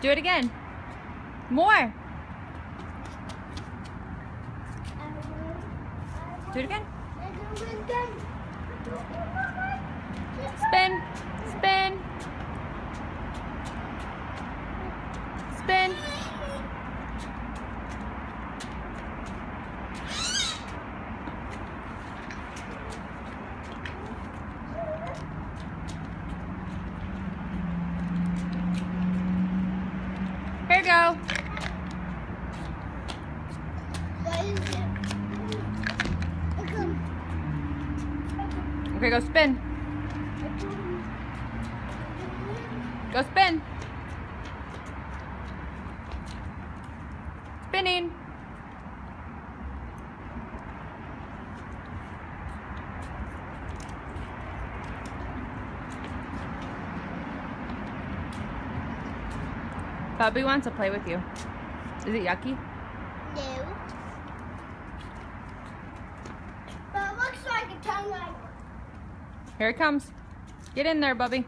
Do it again. More. Do it again. Spin. Spin. Spin. You go. Okay, go spin. Go spin. Spinning. Bubby wants to play with you. Is it yucky? No. But it looks like a tongue like Here it comes. Get in there, Bubby.